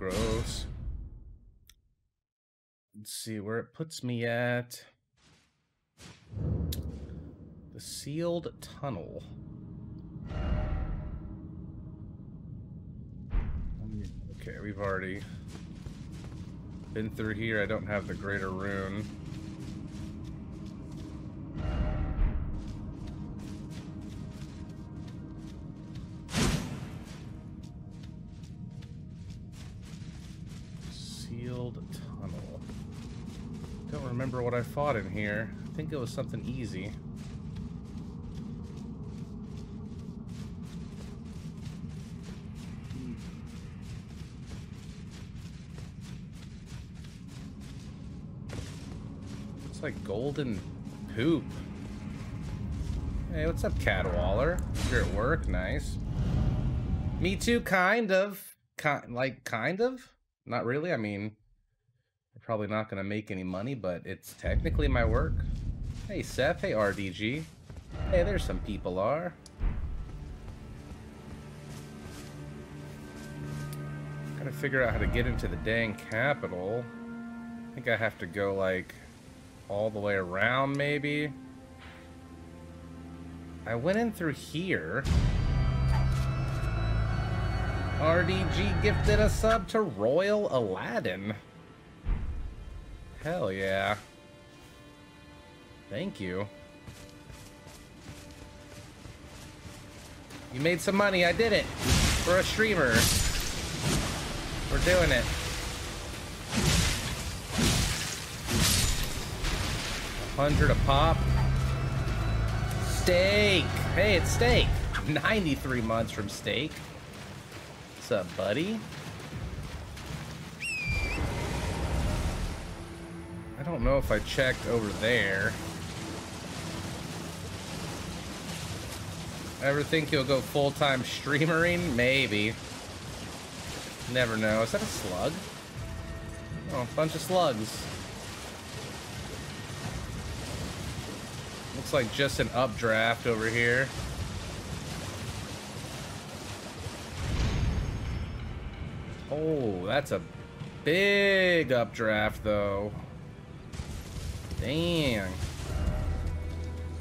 gross. Let's see where it puts me at. The sealed tunnel. Okay, we've already been through here. I don't have the greater rune. I fought in here. I think it was something easy. It's like golden poop. Hey, what's up, Cadwaller? You're at work, nice. Me too, kind of. Kind, like, kind of? Not really, I mean, probably not gonna make any money, but it's technically my work. Hey, Seth, hey, RDG. Hey, there's some people are. Gotta figure out how to get into the dang capital. I think I have to go, like, all the way around, maybe? I went in through here. RDG gifted a sub to Royal Aladdin. Hell yeah. Thank you. You made some money, I did it. For a streamer. We're doing it. Hundred a pop. Steak. Hey, it's steak. 93 months from steak. What's up, buddy? I don't know if I checked over there. Ever think you'll go full-time streamering? Maybe. Never know. Is that a slug? Oh, a bunch of slugs. Looks like just an updraft over here. Oh, that's a big updraft, though. Dang.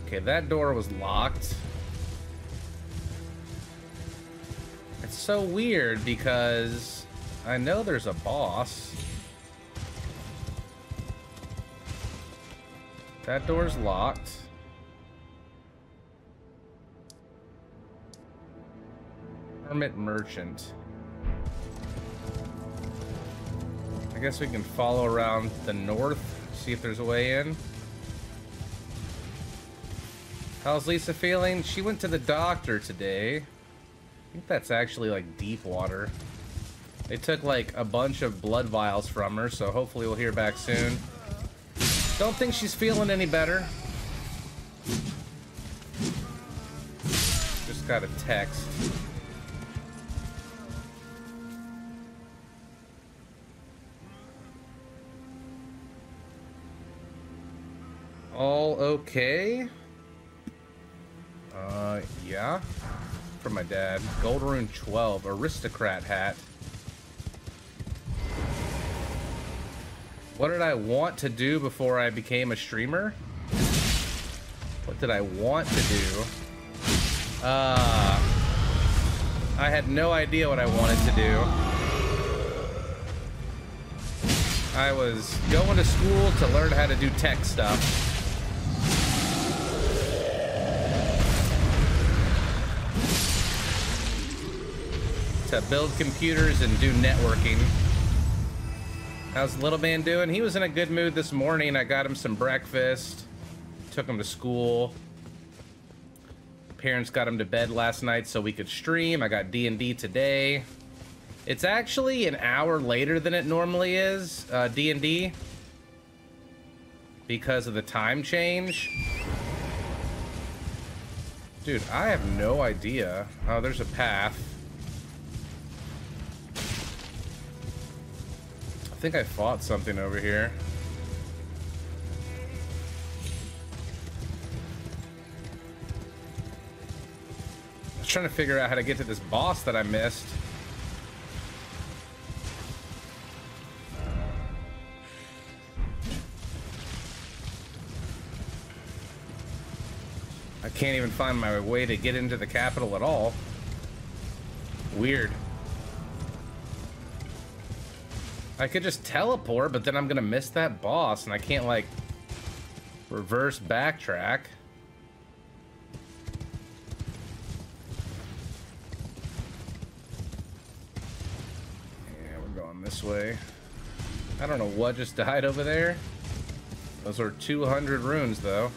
Okay, that door was locked. It's so weird because I know there's a boss. That door's locked. Hermit Merchant. I guess we can follow around the north, see if there's a way in. How's Lisa feeling? She went to the doctor today. I think that's actually like deep water. They took like a bunch of blood vials from her, so hopefully we'll hear back soon. Don't think she's feeling any better. Just got a text. All okay? Uh, yeah. From my dad. Gold Rune 12, aristocrat hat. What did I want to do before I became a streamer? What did I want to do? Uh, I had no idea what I wanted to do. I was going to school to learn how to do tech stuff. To build computers and do networking. How's little man doing? He was in a good mood this morning. I got him some breakfast. Took him to school. Parents got him to bed last night so we could stream. I got D&D today. It's actually an hour later than it normally is, uh, D&D. Because of the time change. Dude, I have no idea. Oh, there's a path. think I fought something over here. I was trying to figure out how to get to this boss that I missed. I can't even find my way to get into the capital at all. Weird. I could just teleport, but then I'm gonna miss that boss, and I can't, like, reverse backtrack. Yeah, we're going this way. I don't know what just died over there. Those are 200 runes, though.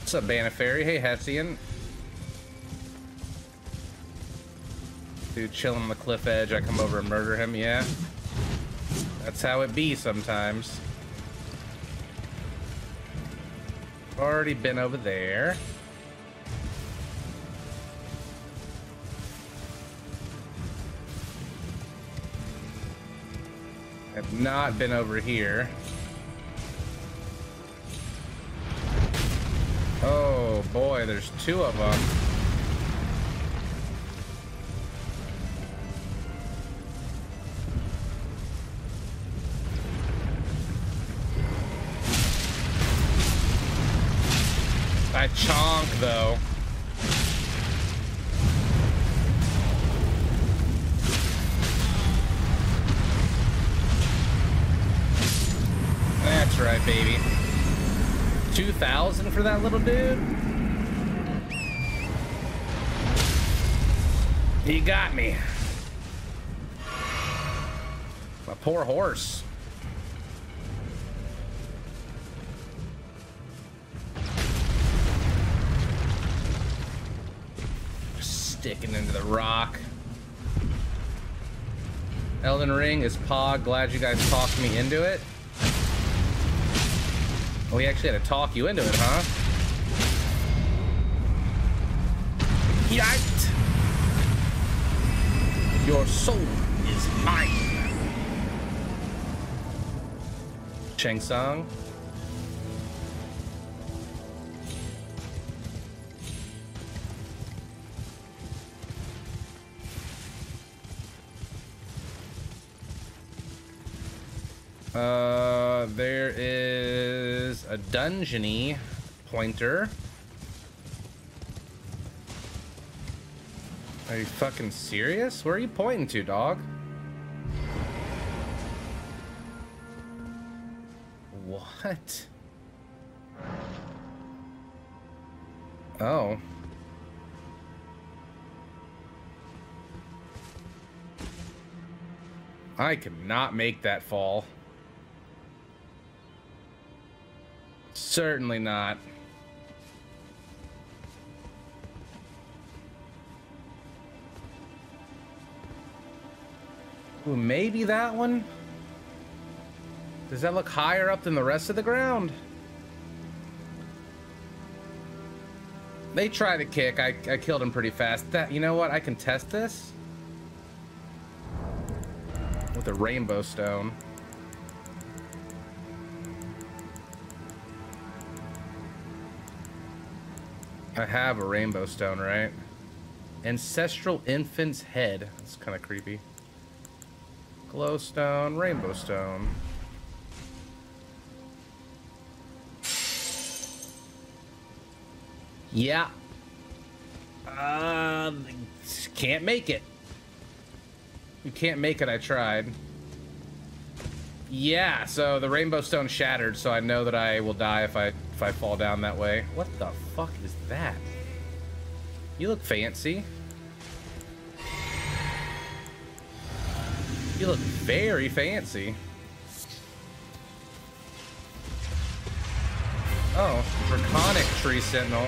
What's up, Banafairy? Hey, Hessian. Dude chilling on the cliff edge, I come over and murder him, yeah. That's how it be sometimes. Already been over there. Have not been over here. Oh boy, there's two of them. I chonk though. That's right, baby. 2,000 for that little dude? He got me. My poor horse. Elden Ring is Pog. Glad you guys talked me into it. We actually had to talk you into it, huh? Yikes! Your soul is mine. Shang Tsung. Uh, there is a dungeony pointer. Are you fucking serious? Where are you pointing to, dog? What? Oh. I cannot make that fall. Certainly not. Ooh, maybe that one? Does that look higher up than the rest of the ground? They try to kick. I, I killed him pretty fast. That You know what? I can test this. With a rainbow stone. I have a rainbow stone, right? Ancestral infant's head. That's kind of creepy. Glowstone, rainbow stone. Yeah. Uh, can't make it. You can't make it, I tried. Yeah, so the rainbow stone shattered, so I know that I will die if I if I fall down that way. What the fuck is that? You look fancy. You look very fancy. Oh, Draconic Tree Sentinel.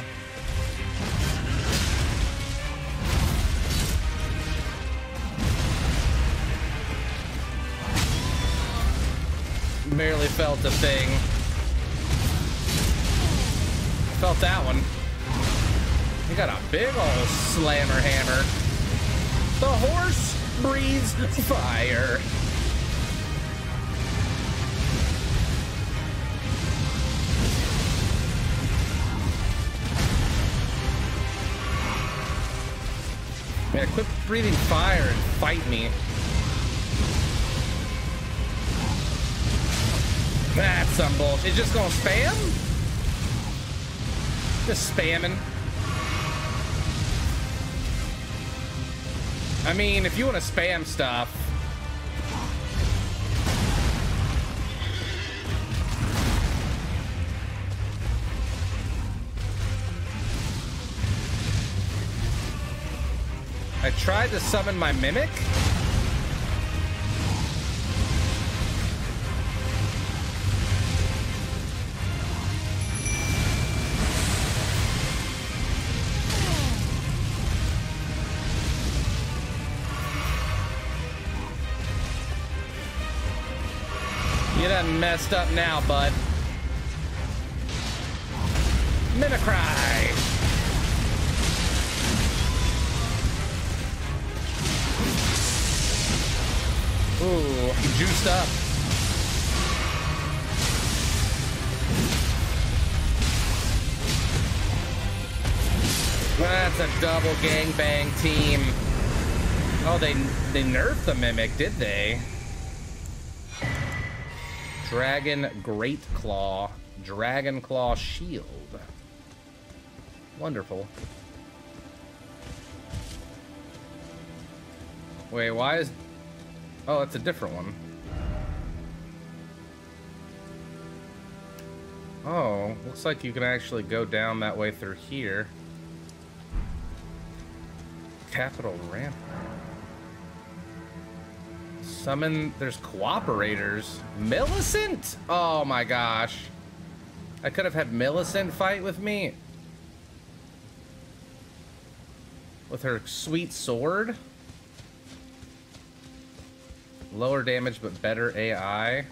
Barely felt a thing. Felt that one. He got a big old slammer hammer. The horse breathes fire. Man, quit breathing fire and fight me. That's some bullshit. It's just gonna spam? Just spamming. I mean, if you want to spam stuff, I tried to summon my Mimic. Done messed up now, bud. Mimicry! Ooh, I'm juiced up. That's a double gangbang team. Oh, they they nerfed the Mimic, did they? Dragon Great Claw. Dragon Claw Shield. Wonderful. Wait, why is... Oh, that's a different one. Oh, looks like you can actually go down that way through here. Capital Ramp. Summon, there's cooperators. Millicent? Oh my gosh. I could have had Millicent fight with me. With her sweet sword. Lower damage, but better AI.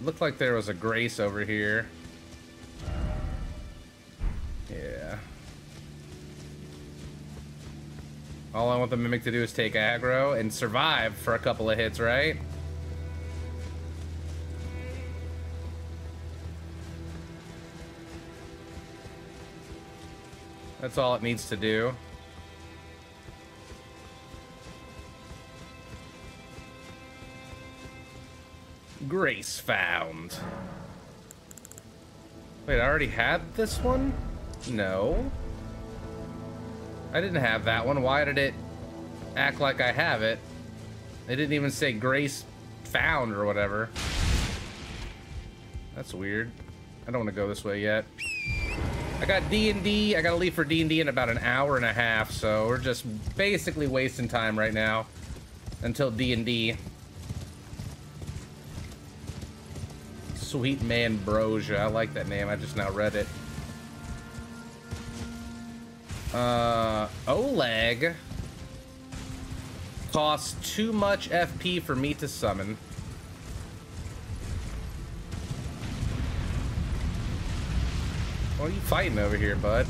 Looked like there was a Grace over here. All I want the Mimic to do is take aggro and survive for a couple of hits, right? That's all it needs to do. Grace found. Wait, I already had this one? No. I didn't have that one. Why did it act like I have it? They didn't even say Grace found or whatever. That's weird. I don't want to go this way yet. I got D&D. I got to leave for D&D in about an hour and a half, so we're just basically wasting time right now until D&D. Sweet Man Brosia. I like that name. I just now read it. Uh, Oleg costs too much FP for me to summon. What are you fighting over here, bud?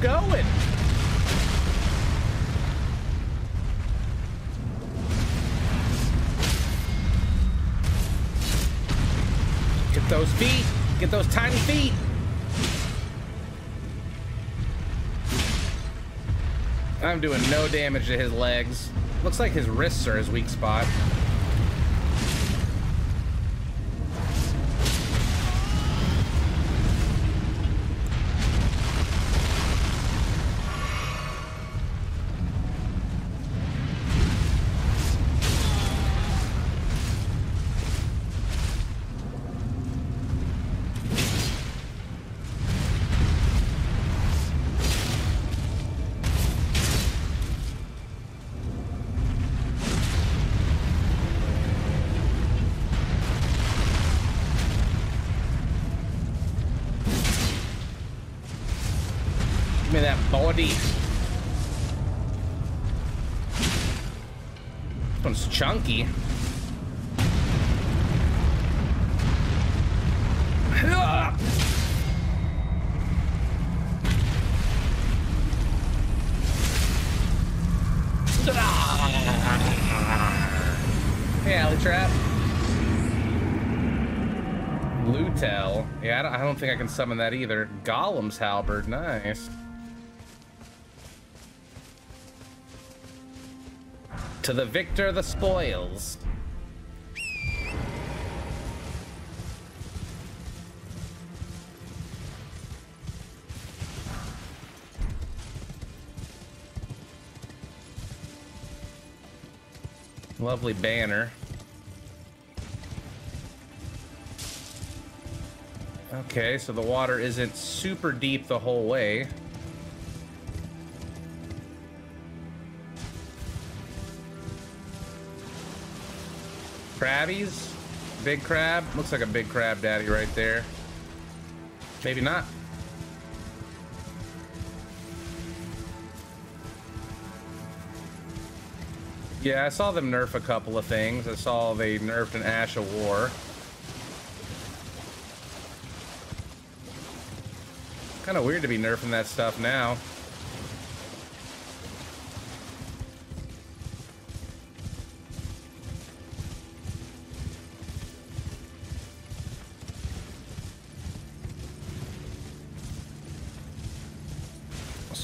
Going? Get those feet. Get those tiny feet. I'm doing no damage to his legs. Looks like his wrists are his weak spot. Give me that body. This one's chunky. I don't think I can summon that either. Golem's halberd, nice. To the victor, the spoils. Lovely banner. Okay, so the water isn't super deep the whole way. Crabbies? Big crab? Looks like a big crab daddy right there. Maybe not. Yeah, I saw them nerf a couple of things. I saw they nerfed an Ash of War. Kind of weird to be nerfing that stuff now.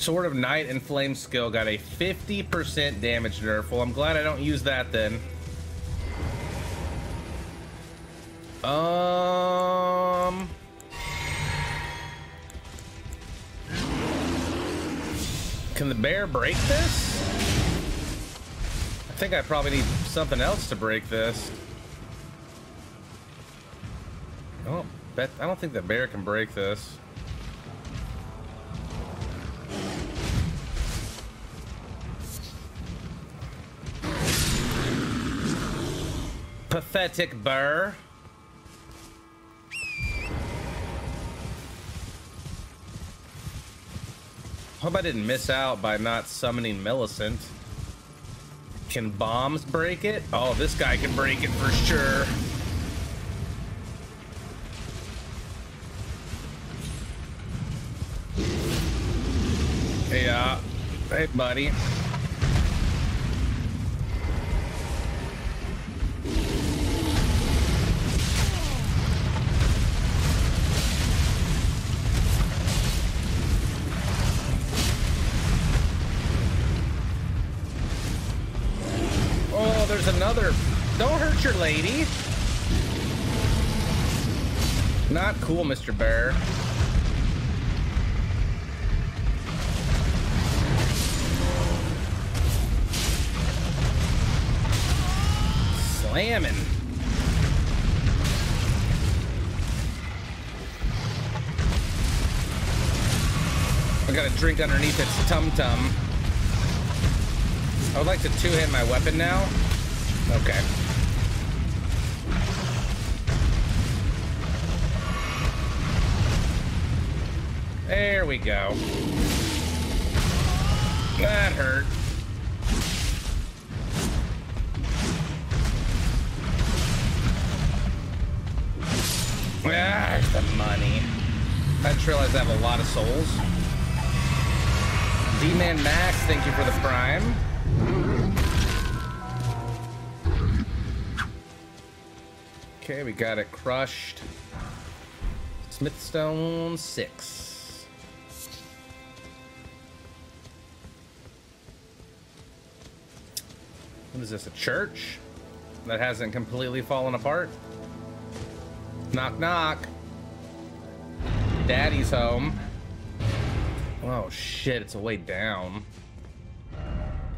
Sword of Night and Flame skill got a 50% damage nerf. Well, I'm glad I don't use that then. Um... Can the bear break this? I think I probably need something else to break this. Oh, bet I don't think the bear can break this. Pathetic burr. Hope I didn't miss out by not summoning Millicent. Can bombs break it? Oh, this guy can break it for sure. Yeah. Uh, hey, buddy. Lady. Not cool, Mr. Bear. Slamming. I got a drink underneath its tum-tum. I would like to two-hit my weapon now. Okay. There we go. That hurt. There's the money. I just realized I have a lot of souls. D-Man Max, thank you for the prime. Okay, we got it crushed. Smithstone 6. What is this, a church? That hasn't completely fallen apart? Knock, knock. Daddy's home. Oh, shit, it's a way down.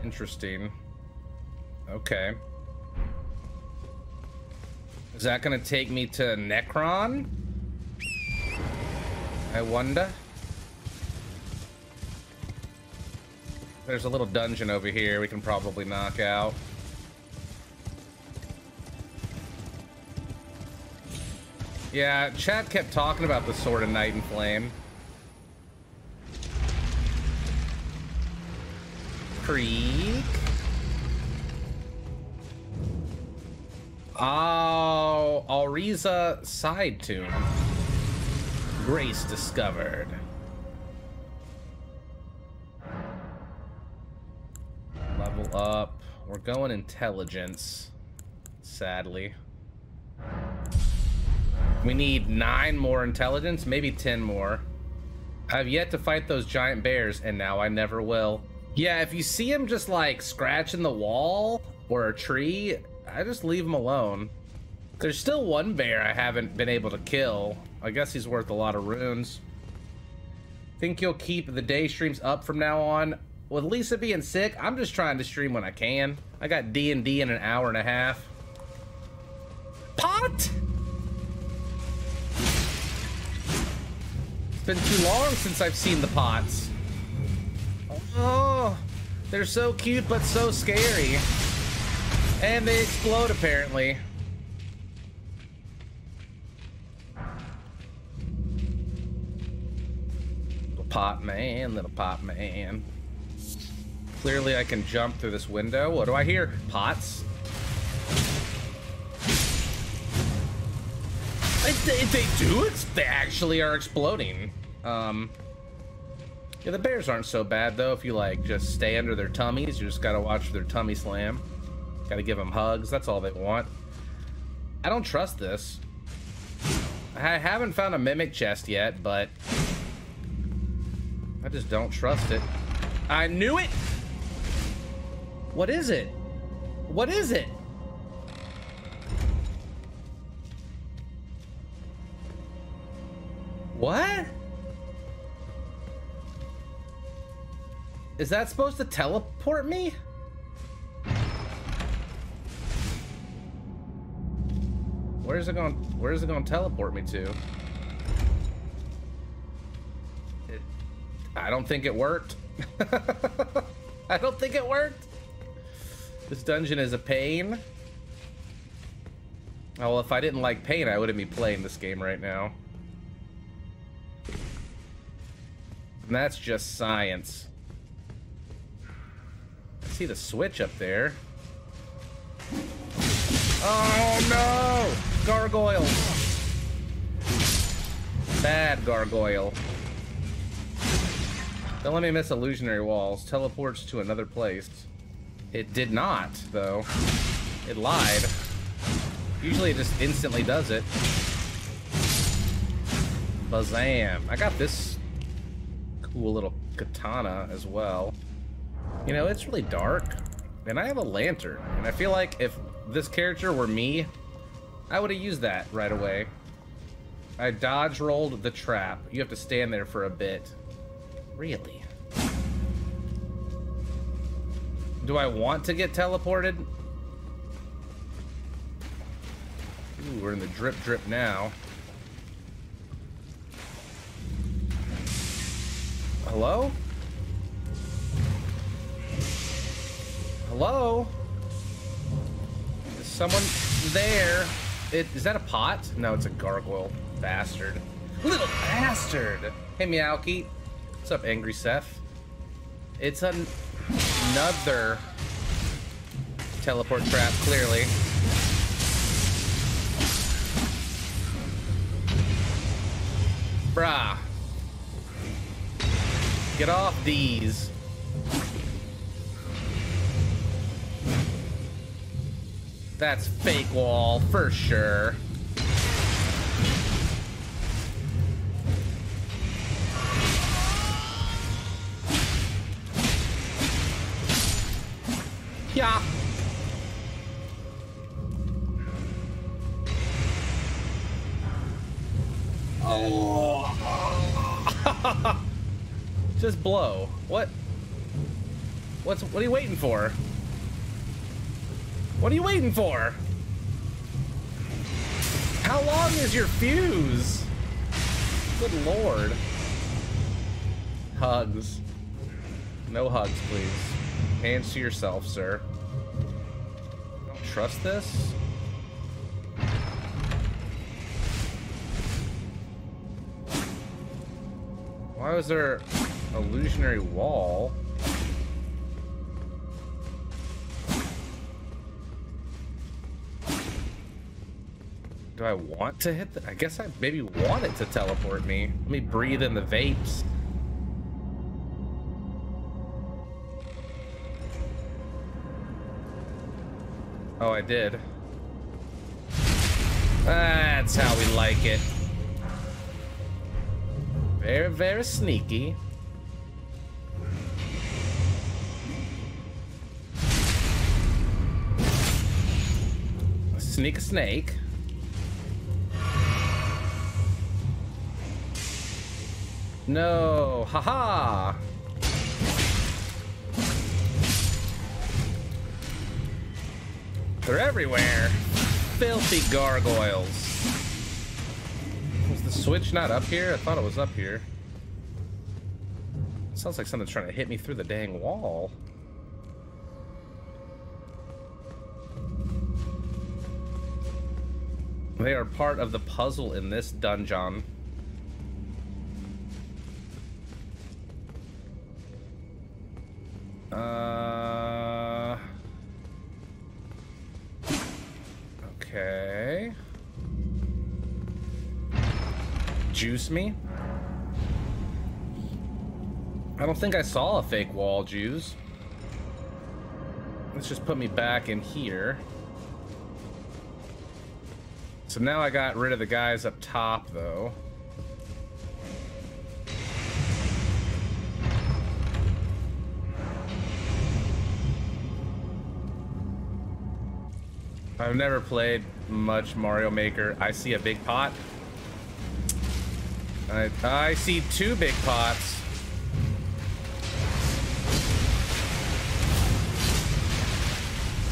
Interesting. Okay. Is that gonna take me to Nokron? I wonder. There's a little dungeon over here we can probably knock out. Yeah, chat kept talking about the Sword of Night and Flame. Creek? Oh, Auriza side tomb. Grace discovered. Level up. We're going intelligence, sadly. We need nine more intelligence, maybe 10 more. I've yet to fight those giant bears, and now I never will. Yeah, if you see him just like scratching the wall or a tree, I just leave him alone. There's still one bear I haven't been able to kill. I guess he's worth a lot of runes. Think you'll keep the day streams up from now on? With Lisa being sick, I'm just trying to stream when I can. I got D&D in an hour and a half. Pot! Been too long since I've seen the pots. Oh, they're so cute but so scary. And they explode apparently. Little pot man, little pot man. Clearly I can jump through this window. What do I hear? Pots? They, they do. They actually are exploding. Um, yeah, the bears aren't so bad though. If you like just stay under their tummies, you just gotta watch their tummy slam. Gotta give them hugs. That's all they want. I don't trust this. I haven't found a mimic chest yet, but I just don't trust it. I knew it. What is it? What is it? What? Is that supposed to teleport me? Where's it going? Where's it going to teleport me to? It, I don't think it worked. I don't think it worked. This dungeon is a pain. Oh, well, if I didn't like pain, I wouldn't be playing this game right now. And that's just science. See the switch up there. Oh no! Gargoyle! Bad gargoyle. Don't let me miss illusionary walls. Teleports to another place. It did not, though. It lied. Usually it just instantly does it. Bazam. I got this cool little katana as well. You know, it's really dark, and I have a lantern, and I feel like if this character were me, I would have used that right away. I dodge rolled the trap. You have to stand there for a bit. Really? Do I want to get teleported? Ooh, we're in the drip drip now. Hello? Hello? Is someone there? It, is that a pot? No, it's a gargoyle. Bastard. Little bastard! Hey, Meowky. What's up, Angry Seth? It's an another teleport trap, clearly. Brah. Get off these. That's fake wall, for sure. Yeah. Oh. Just blow. What? What's what are you waiting for? What are you waiting for? How long is your fuse? Good lord. Hugs. No hugs, please. Hands to yourself, sir. Don't trust this? Why was there a illusionary wall. Do I want to hit the... I guess I maybe want it to teleport me. Let me breathe in the vapes. Oh, I did. That's how we like it. Very, very sneaky. Sneak a snake. No, haha. -ha. They're everywhere. Filthy gargoyles. Was the switch not up here? I thought it was up here. Sounds like something's trying to hit me through the dang wall. They are part of the puzzle in this dungeon. Juice me? I don't think I saw a fake wall, Jews. Let's just put me back in here. So now I got rid of the guys up top, though. I've never played much Mario Maker. I see a big pot. I, I see two big pots.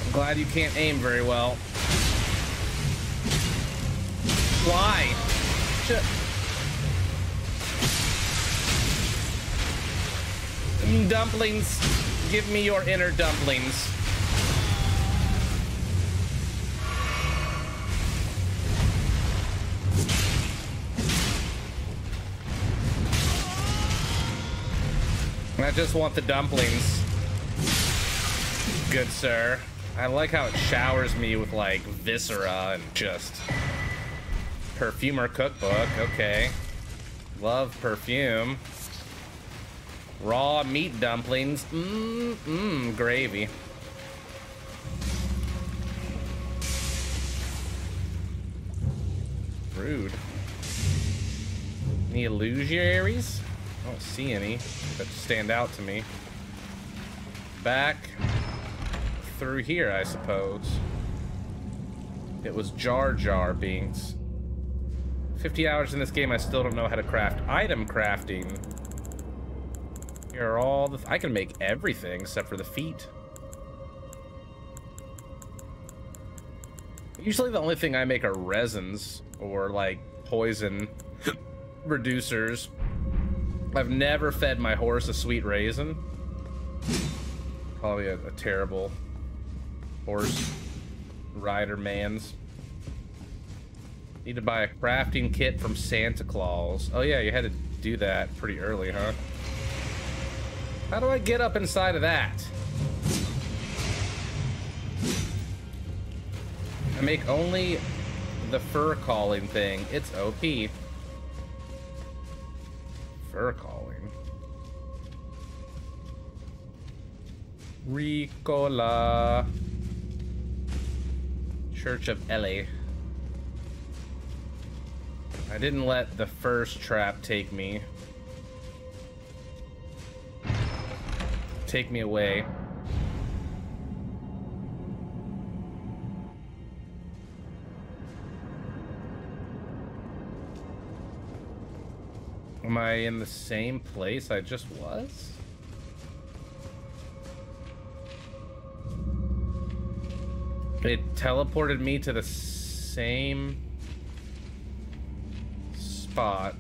I'm glad you can't aim very well. Why? Dumplings, give me your inner dumplings. I just want the dumplings. Good sir. I like how it showers me with like viscera and just Perfumer cookbook, okay. Love perfume. Raw meat dumplings. Mmm, mmm, gravy. Rude. Any illusionaries? I don't see any that stand out to me. Back through here, I suppose. It was Jar Jar Binks. 50 hours in this game, I still don't know how to craft. Item crafting. Here are all the... I can make everything except for the feet. Usually the only thing I make are resins or like poison reducers. I've never fed my horse a sweet raisin. Probably a, a terrible horse rider man's. Need to buy a crafting kit from Santa Claus. Oh yeah, you had to do that pretty early, huh? How do I get up inside of that? I make only the fur calling thing. It's OP. Fur calling. Ricola. Church of LA. I didn't let the first trap take me. Take me away. Am I in the same place I just was? It teleported me to the same spot.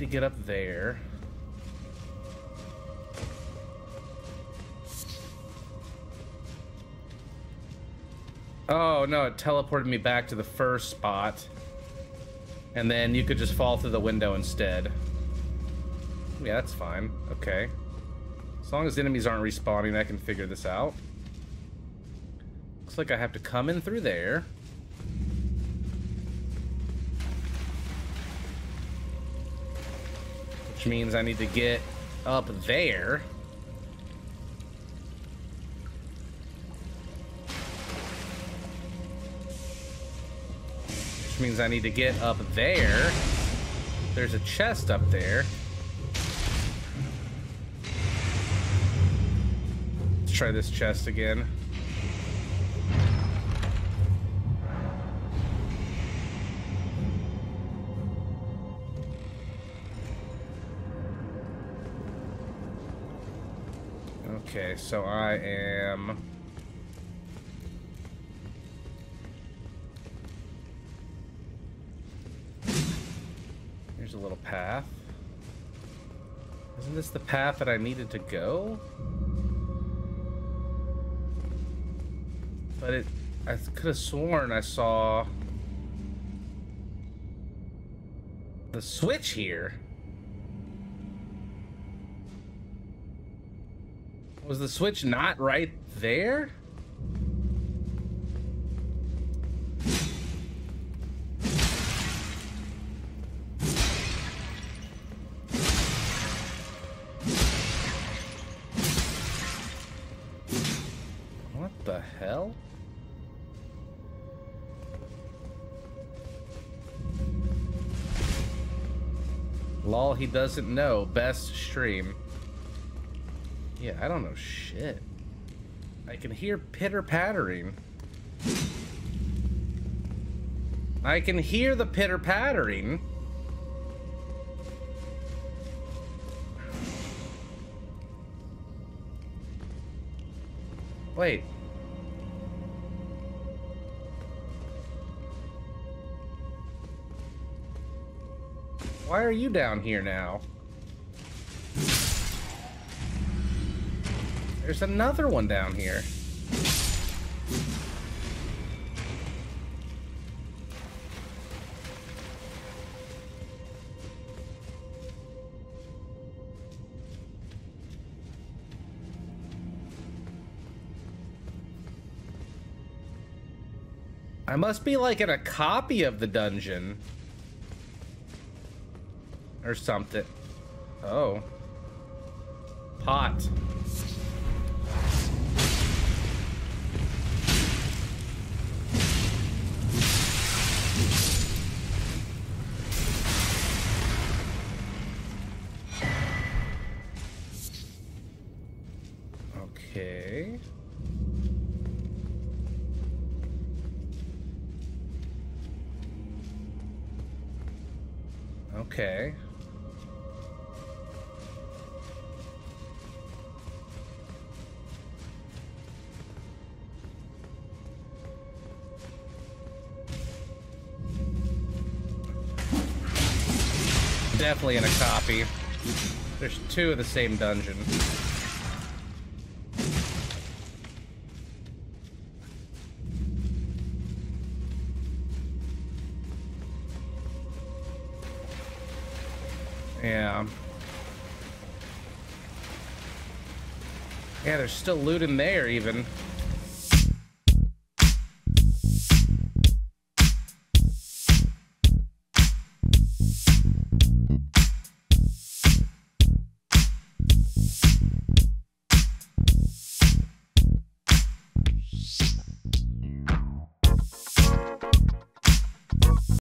To get up there. Oh, no, it teleported me back to the first spot. And then you could just fall through the window instead. Yeah, that's fine. Okay. As long as enemies aren't respawning, I can figure this out. Looks like I have to come in through there. Which means I need to get up there. Which means I need to get up there. There's a chest up there. Let's try this chest again. Okay, so I am... Here's a little path. Isn't this the path that I needed to go? But it... I could have sworn I saw... The switch here. Was the switch not right there? What the hell? Lol, he doesn't know. Best stream. Yeah, I don't know shit. I can hear pitter pattering. I can hear the pitter pattering. Wait. Why are you down here now? There's another one down here. I must be like in a copy of the dungeon. Or something. Oh. Pot. Okay. Definitely in a copy. There's two of the same dungeon. There's still loot in there, even.